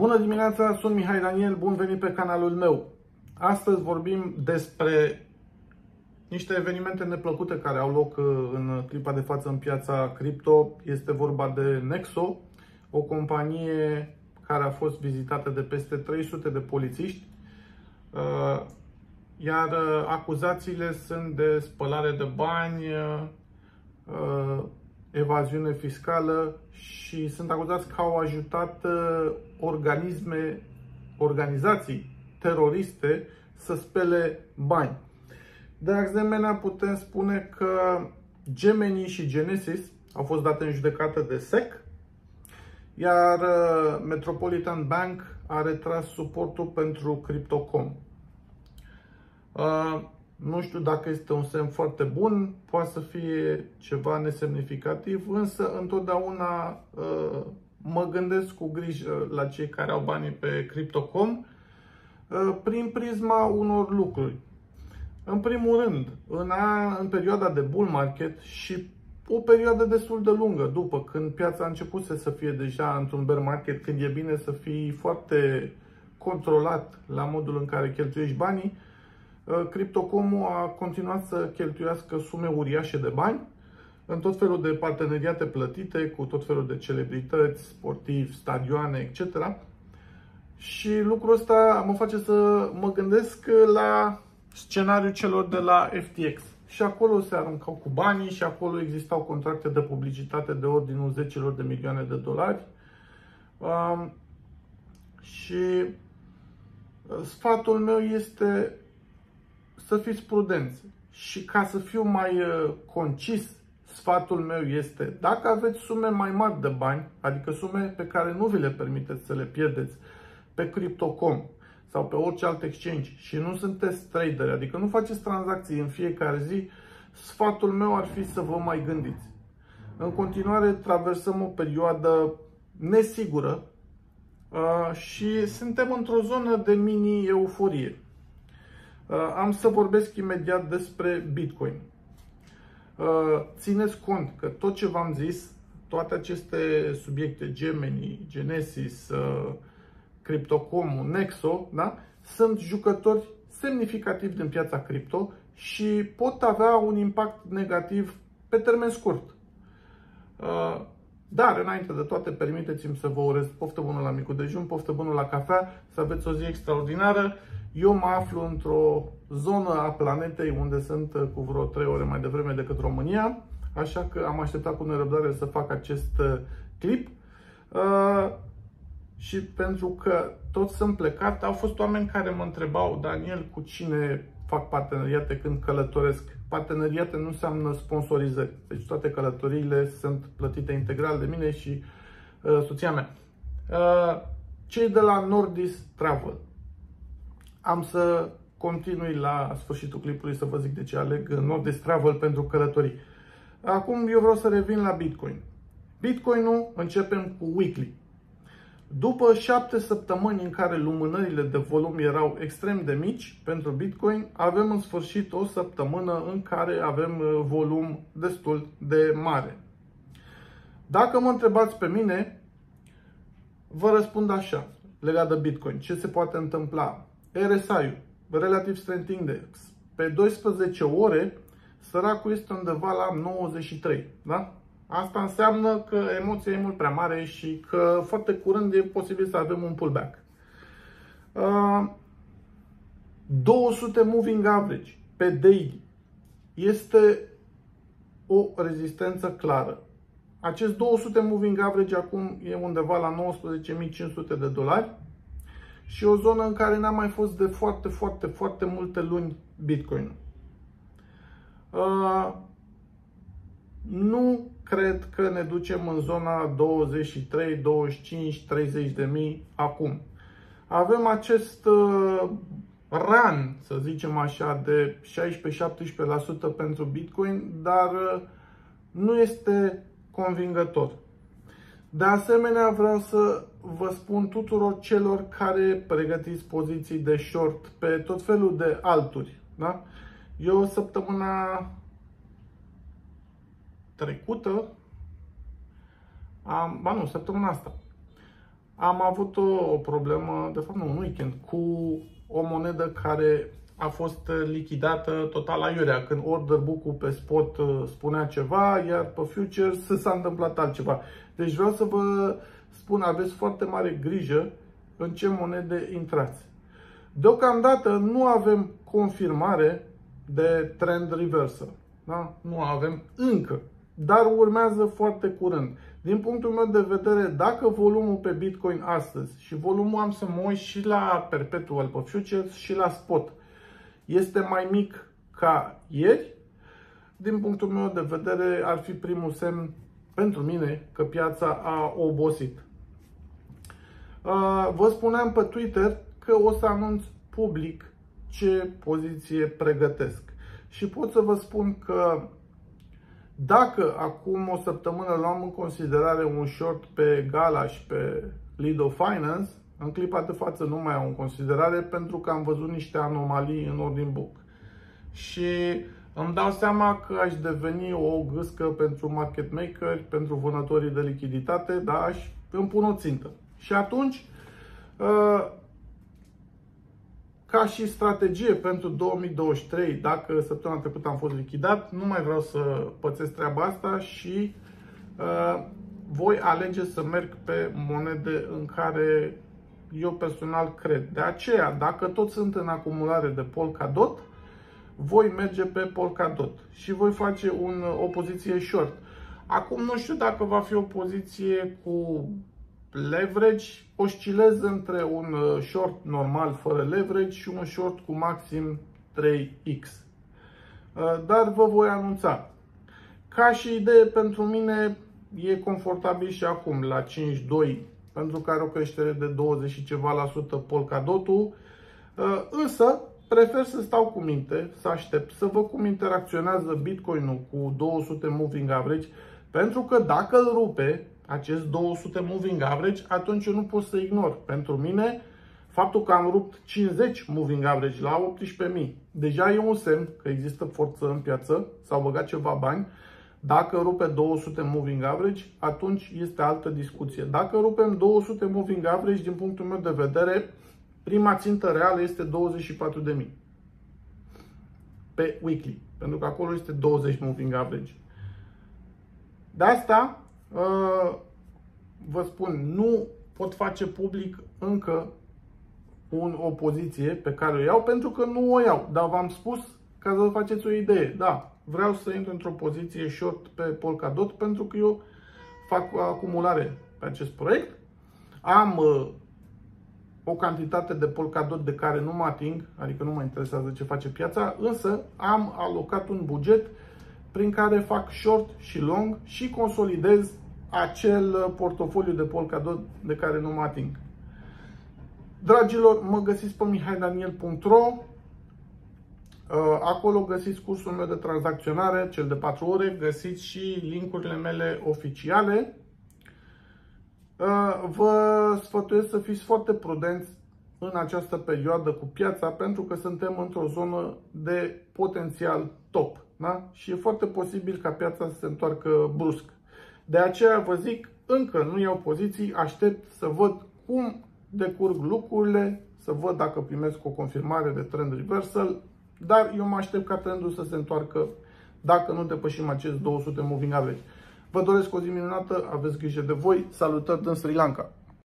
Bună dimineața, sunt Mihai Daniel, bun venit pe canalul meu. Astăzi vorbim despre niște evenimente neplăcute care au loc uh, în clipa de față în piața cripto. Este vorba de Nexo, o companie care a fost vizitată de peste 300 de polițiști, uh, iar uh, acuzațiile sunt de spălare de bani, evaziune fiscală și sunt acuzați că au ajutat uh, organisme, organizații teroriste să spele bani. De asemenea, putem spune că Gemini și Genesis au fost date în judecată de SEC, iar uh, Metropolitan Bank a retras suportul pentru Crypto.com. Uh, nu știu dacă este un semn foarte bun, poate să fie ceva nesemnificativ, însă întotdeauna uh, mă gândesc cu grijă la cei care au banii pe Crypto.com uh, prin prisma unor lucruri. În primul rând, în, a, în perioada de bull market și o perioadă destul de lungă după, când piața a început să fie deja într-un bear market, când e bine să fii foarte controlat la modul în care cheltuiești banii, Uh, Cryptocom a continuat să cheltuiască sume uriașe de bani în tot felul de parteneriate plătite cu tot felul de celebrități, sportivi, stadioane, etc. Și lucrul ăsta mă face să mă gândesc la scenariul celor de la FTX. Și acolo se aruncau cu banii și acolo existau contracte de publicitate de ordinul zecilor de milioane de dolari. Um, și sfatul meu este să fiți prudenți. Și ca să fiu mai uh, concis, sfatul meu este, dacă aveți sume mai mari de bani, adică sume pe care nu vi le permiteți să le pierdeți pe Crypto.com sau pe orice alt exchange și nu sunteți trader, adică nu faceți tranzacții în fiecare zi, sfatul meu ar fi să vă mai gândiți. În continuare traversăm o perioadă nesigură uh, și suntem într-o zonă de mini-euforie. Uh, am să vorbesc imediat despre Bitcoin. Uh, țineți cont că tot ce v-am zis, toate aceste subiecte, Gemini, Genesis, uh, Cryptocom, Nexo, da? sunt jucători semnificativi din piața cripto și pot avea un impact negativ pe termen scurt. Dar, înainte de toate, permiteți-mi să vă urez poftă bună la micul dejun, poftă bună la cafea, să aveți o zi extraordinară eu mă aflu într-o zonă a planetei unde sunt uh, cu vreo 3 ore mai devreme decât România, așa că am așteptat cu nerăbdare să fac acest uh, clip. Uh, și pentru că toți sunt plecat, au fost oameni care mă întrebau, Daniel, cu cine fac parteneriate când călătoresc. Parteneriate nu înseamnă sponsorizări. Deci toate călătoriile sunt plătite integral de mine și uh, soția mea. Uh, cei de la Nordis Travel am să continui la sfârșitul clipului să vă zic de ce aleg Nordest Travel pentru călătorii. Acum eu vreau să revin la Bitcoin. Bitcoinul începem cu weekly. După șapte săptămâni în care lumânările de volum erau extrem de mici pentru Bitcoin, avem în sfârșit o săptămână în care avem uh, volum destul de mare. Dacă mă întrebați pe mine, vă răspund așa, legat de Bitcoin. Ce se poate întâmpla? RSI-ul, Relative Strength Index, pe 12 ore, săracul este undeva la 93, da? Asta înseamnă că emoția e mult prea mare și că foarte curând e posibil să avem un pullback. Uh, 200 moving average pe daily este o rezistență clară. Acest 200 moving average acum e undeva la 19.500 de dolari și o zonă în care n-a mai fost de foarte, foarte, foarte multe luni Bitcoin. Uh, nu cred că ne ducem în zona 23, 25, 30 de mii acum. Avem acest uh, run, să zicem așa, de 16-17% pentru Bitcoin, dar uh, nu este convingător. De asemenea, vreau să vă spun tuturor celor care pregătiți poziții de short pe tot felul de alturi. Da? Eu săptămâna trecută, am, ba nu, săptămâna asta, am avut o, o problemă, de fapt nu, un weekend, cu o monedă care a fost lichidată total aiurea, când order book-ul pe spot uh, spunea ceva, iar pe futures s-a întâmplat altceva. Deci vreau să vă spun, aveți foarte mare grijă în ce monede intrați. Deocamdată nu avem confirmare de trend reversal. Da? Nu avem încă, dar urmează foarte curând. Din punctul meu de vedere, dacă volumul pe Bitcoin astăzi și volumul am să mă uit și la perpetual pe futures și la spot este mai mic ca ieri, din punctul meu de vedere ar fi primul semn pentru mine că piața a obosit. Uh, vă spuneam pe Twitter că o să anunț public ce poziție pregătesc. Și pot să vă spun că dacă acum o săptămână luam în considerare un short pe Gala și pe Lido Finance, în clipa de față nu mai au în considerare pentru că am văzut niște anomalii în ordin book. Și îmi dau seama că aș deveni o gâscă pentru market maker, pentru vânătorii de lichiditate, dar aș îmi pun o țintă. Și atunci, uh, ca și strategie pentru 2023, dacă săptămâna trecută am fost lichidat, nu mai vreau să pățesc treaba asta și uh, voi alege să merg pe monede în care eu personal cred. De aceea, dacă toți sunt în acumulare de Polkadot, voi merge pe Polkadot și voi face un, o poziție short. Acum nu știu dacă va fi o poziție cu leverage, oscilez între un uh, short normal fără leverage și un short cu maxim 3x. Uh, dar vă voi anunța. Ca și idee pentru mine e confortabil și acum la 5.2 pentru că are o creștere de 20 și ceva la sută Polkadotul. Uh, însă prefer să stau cu minte, să aștept, să văd cum interacționează Bitcoin-ul cu 200 moving average, pentru că dacă îl rupe acest 200 moving average, atunci eu nu pot să ignor. Pentru mine, faptul că am rupt 50 moving average la 18.000, deja e un semn că există forță în piață, s-au băgat ceva bani, dacă rupe 200 moving average, atunci este altă discuție. Dacă rupem 200 moving average, din punctul meu de vedere, prima țintă reală este 24.000 pe weekly, pentru că acolo este 20 moving average. De asta, uh, vă spun, nu pot face public încă un, o poziție pe care o iau, pentru că nu o iau. Dar v-am spus ca să vă faceți o idee. Da, vreau să intru într-o poziție short pe Polkadot pentru că eu fac acumulare pe acest proiect. Am uh, o cantitate de Polkadot de care nu mă ating, adică nu mă interesează ce face piața, însă am alocat un buget prin care fac short și long și consolidez acel uh, portofoliu de Polkadot de care nu mă ating. Dragilor, mă găsiți pe mihaidaniel.ro Uh, acolo găsiți cursul meu de tranzacționare, cel de 4 ore, găsiți și linkurile mele oficiale. Uh, vă sfătuiesc să fiți foarte prudenți în această perioadă cu piața pentru că suntem într-o zonă de potențial top. Da? Și e foarte posibil ca piața să se întoarcă brusc. De aceea vă zic, încă nu iau poziții, aștept să văd cum decurg lucrurile, să văd dacă primesc o confirmare de trend reversal, dar eu mă aștept ca trendul să se întoarcă dacă nu depășim acest 200 moving average. Vă doresc o zi minunată, aveți grijă de voi, salutări din Sri Lanka!